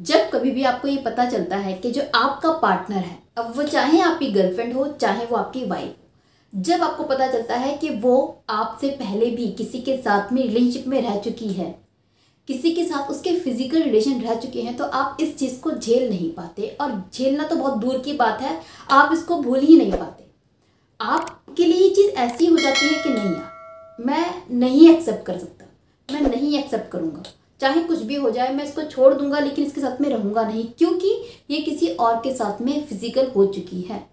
जब कभी भी आपको ये पता चलता है कि जो आपका पार्टनर है, अब वो चाहे आपकी गर्लफ्रेंड हो, चाहे वो आपकी वाइफ हो, जब आपको पता चलता है कि वो आपसे पहले भी किसी के साथ में रिलेशनशिप में रह चुकी है, किसी के साथ उसके फ़िज़िकल रिलेशन रह चुके हैं तो आप इस चीज़ को झेल नहीं पाते और झेलना तो बहुत दूर की बात है, आप इसको भूल ही नहीं पाते। आपके लिए ये चीज़ ऐसी हो जाती है कि नहीं यार, मैं नहीं एक्सेप्ट कर सकता, मैं नहीं एक्सेप्ट करूँगा। चाहे कुछ भी हो जाए, मैं इसको छोड़ दूँगा, लेकिन इसके साथ में रहूँगा नहीं, क्योंकि ये किसी और के साथ में फ़िज़िकल हो चुकी है।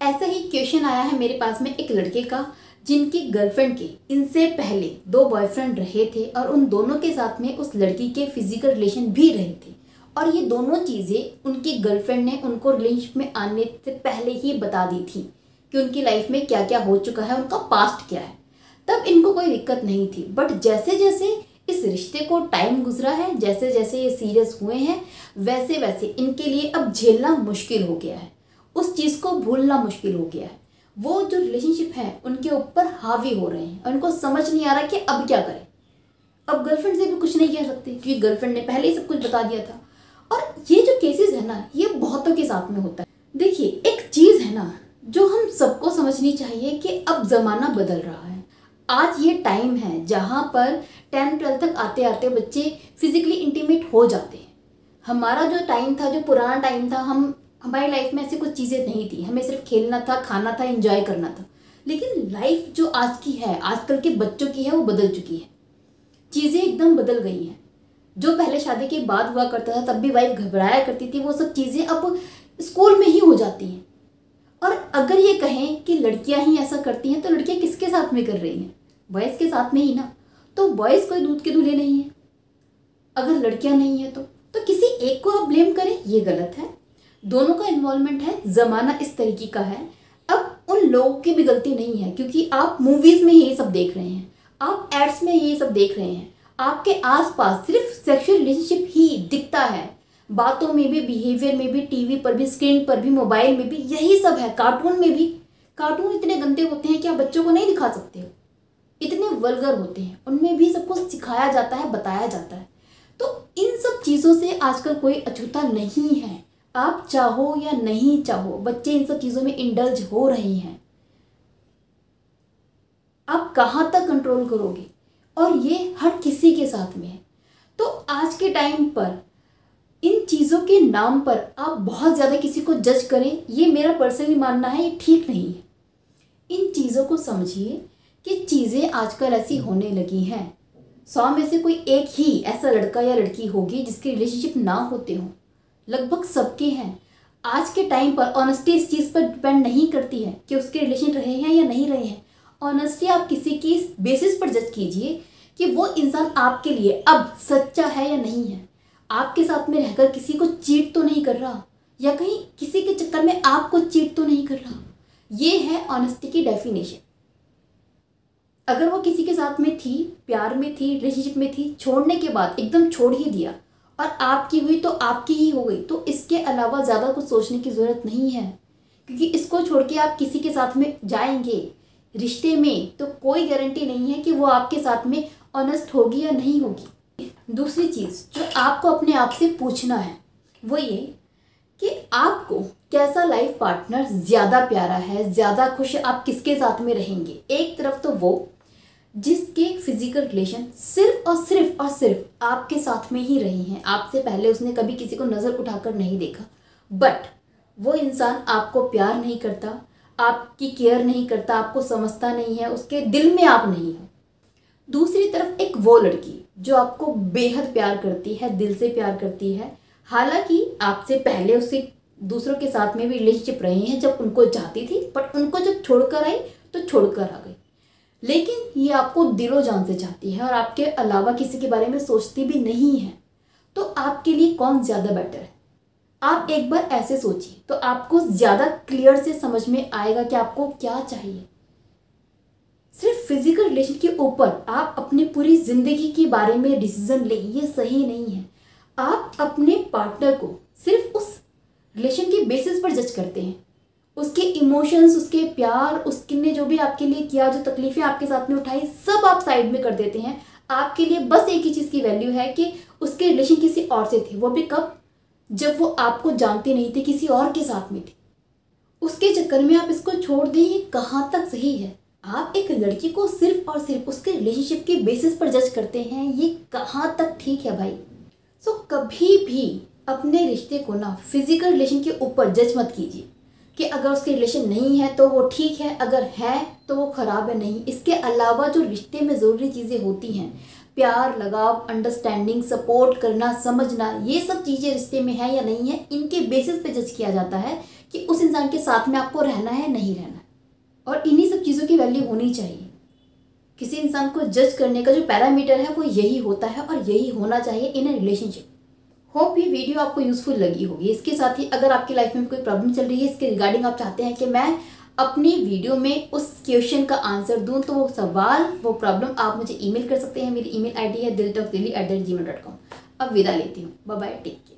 ऐसा ही क्वेश्चन आया है मेरे पास में एक लड़के का, जिनकी गर्लफ्रेंड के, इनसे पहले दो बॉयफ्रेंड रहे थे और उन दोनों के साथ में उस लड़की के फ़िज़िकल रिलेशन भी रहे थे। और ये दोनों चीज़ें उनकी गर्लफ्रेंड ने उनको रिलेशनशिप में आने से पहले ही बता दी थी कि उनकी लाइफ में क्या क्या हो चुका है, उनका पास्ट क्या है। तब इनको कोई दिक्कत नहीं थी बट जैसे जैसे इस रिश्ते को टाइम गुजरा है जैसे जैसे ये सीरियस हुए हैं वैसे वैसे इनके लिए अब झेलना मुश्किल हो गया है। उस चीज़ को भूलना मुश्किल हो गया है। वो जो रिलेशनशिप है, उनके ऊपर हावी हो रहे हैं उनको समझ नहीं आ रहा कि अब क्या करें। अब गर्लफ्रेंड से भी कुछ नहीं कह सकते, क्योंकि गर्लफ्रेंड ने पहले ही सब कुछ बता दिया था। और ये जो केसेस है ना, ये बहुतों के साथ में होता है। देखिए, एक चीज़ है ना, जो हम सबको समझनी चाहिए कि अब ज़माना बदल रहा है। आज ये टाइम है जहाँ पर टेंथ ट्वेल्थ तक आते आते बच्चे फिजिकली इंटीमेट हो जाते हैं। हमारा जो टाइम था, जो पुराना टाइम था, हम, हमारी लाइफ में ऐसी कुछ चीज़ें नहीं थी। हमें सिर्फ़ खेलना था, खाना था इंजॉय करना था। लेकिन लाइफ जो आज की है, आजकल के बच्चों की है, वो बदल चुकी है। चीज़ें एकदम बदल गई हैं। जो पहले शादी के बाद हुआ करता था, तब भी वाइफ घबराया करती थी, वो सब चीज़ें अब स्कूल में ही हो जाती हैं। और अगर ये कहें कि लड़कियाँ ही ऐसा करती हैं तो लड़कियाँ किसके साथ में कर रही हैं? बॉयज़ के साथ में ही ना तो बॉयज़ कोई दूध के दूल्हे नहीं है। अगर लड़कियाँ नहीं है तो तो किसी एक को आप ब्लेम करें, ये गलत है। दोनों का इन्वॉल्वमेंट है, ज़माना इस तरीके का है। अब उन लोगों की भी गलती नहीं है, क्योंकि आप मूवीज़ में ये सब देख रहे हैं, आप एड्स में ये सब देख रहे हैं। आपके आसपास सिर्फ़ सेक्सुअल रिलेशनशिप ही दिखता है। बातों में भी बिहेवियर में भी टीवी पर भी स्क्रीन पर भी मोबाइल में भी, यही सब है। कार्टून में भी कार्टून इतने गंदे होते हैं कि आप बच्चों को नहीं दिखा सकते हो। इतने वल्गर होते हैं, उनमें भी सबको सिखाया जाता है, बताया जाता है। तो इन सब चीज़ों से आजकल कोई अछूता नहीं है। आप चाहो या नहीं चाहो, बच्चे इन सब चीज़ों में इंडल्ज हो रहे हैं। आप कहाँ तक कंट्रोल करोगे? और ये हर किसी के साथ में है। तो आज के टाइम पर, इन चीज़ों के नाम पर आप बहुत ज़्यादा किसी को जज करें, ये मेरा पर्सनली मानना है, ये ठीक नहीं है। इन चीज़ों को समझिए कि चीज़ें आजकल ऐसी होने लगी हैं। सौ में से कोई एक ही ऐसा लड़का या लड़की होगी जिसके रिलेशनशिप ना होते हों। लगभग सबके हैं। आज के टाइम पर ऑनेस्टी इस चीज़ पर डिपेंड नहीं करती है कि उसके रिलेशन रहे हैं या नहीं रहे हैं। ऑनेस्टी आप किसी की बेसिस पर जज कीजिए कि वो इंसान आपके लिए अब सच्चा है या नहीं है। आपके साथ में रहकर किसी को चीट तो नहीं कर रहा, या कहीं किसी के चक्कर में आपको चीट तो नहीं कर रहा। ये है ऑनेस्टी की डेफिनेशन अगर वो किसी के साथ में थी, प्यार में थी रिलेशनशिप में थी, छोड़ने के बाद एकदम छोड़ ही दिया और आपकी हुई तो आपकी ही हो गई तो इसके अलावा ज़्यादा कुछ सोचने की ज़रूरत नहीं है। क्योंकि इसको छोड़ के आप किसी के साथ में जाएँगे, रिश्ते में तो कोई गारंटी नहीं है कि वो आपके साथ में ऑनेस्ट होगी या नहीं होगी। दूसरी चीज़ जो आपको अपने आप से पूछना है, वो ये कि आपको कैसा लाइफ पार्टनर ज़्यादा प्यारा है, ज़्यादा खुश आप किसके साथ में रहेंगे? एक तरफ़ तो वो जिसके फ़िज़िकल रिलेशन सिर्फ़ और सिर्फ़ और सिर्फ़ आपके साथ में ही रही हैं। आपसे पहले उसने कभी किसी को नज़र उठाकर नहीं देखा। बट वो इंसान आपको प्यार नहीं करता, आपकी केयर नहीं करता, आपको समझता नहीं है, उसके दिल में आप नहीं हो। दूसरी तरफ़ एक वो लड़की जो आपको बेहद प्यार करती है, दिल से प्यार करती है, हालाँकि आपसे पहले उसके दूसरों के साथ में भी रिलेशनशिप रहे हैं, जब उनको चाहती थी बट उनको जब छोड़कर आई तो छोड़कर आ गई। लेकिन ये आपको दिलो जान से चाहती है और आपके अलावा किसी के बारे में सोचती भी नहीं है। तो आपके लिए कौन ज़्यादा बेटर है? आप एक बार ऐसे सोचिए तो आपको ज़्यादा क्लियर से समझ में आएगा कि आपको क्या चाहिए। सिर्फ़ फ़िज़िकल रिलेशन के ऊपर आप अपनी पूरी ज़िंदगी के बारे में डिसीज़न लें, ये सही नहीं है। आप अपने पार्टनर को सिर्फ़ उस रिलेशन के बेसिस पर जज करते हैं। उसके इमोशंस उसके प्यार उसने जो भी आपके लिए किया जो तकलीफ़ें आपके साथ में उठाई सब आप साइड में कर देते हैं। आपके लिए बस एक ही चीज़ की वैल्यू है कि उसके रिलेशन किसी और से थे। वो भी कब? जब वो आपको जानते नहीं थी किसी और के साथ में थी। उसके चक्कर में आप इसको छोड़ दें ये कहाँ तक सही है? आप एक लड़की को सिर्फ़ और सिर्फ़ उसके रिलेशनशिप के बेसिस पर जज करते हैं ये कहाँ तक ठीक है भाई? सो so, कभी भी अपने रिश्ते को ना फ़िज़िकल रिलेशन के ऊपर जज मत कीजिए। कि अगर उसके रिलेशन नहीं है तो वो ठीक है, अगर है तो वो ख़राब है नहीं। इसके अलावा जो रिश्ते में ज़रूरी चीज़ें होती हैं, प्यार, लगाव अंडरस्टैंडिंग सपोर्ट करना, समझना, ये सब चीज़ें रिश्ते में है या नहीं है, इनके बेसिस पे जज किया जाता है कि उस इंसान के साथ में आपको रहना है नहीं रहना और इन्हीं सब चीज़ों की वैल्यू होनी चाहिए। किसी इंसान को जज करने का जो पैरामीटर है वो यही होता है और यही होना चाहिए इन ए रिलेशनशिप होप ये वीडियो आपको यूज़फुल लगी होगी। इसके साथ ही अगर आपकी लाइफ में कोई प्रॉब्लम चल रही है, इसके रिगार्डिंग आप चाहते हैं कि मैं अपनी वीडियो में उस क्वेश्चन का आंसर दूँ तो वो सवाल, वो प्रॉब्लम आप मुझे ईमेल कर सकते हैं। मेरी ईमेल आईडी है Dil talk Delhi at the rate Gmail dot com अब विदा लेती हूँ। Bye take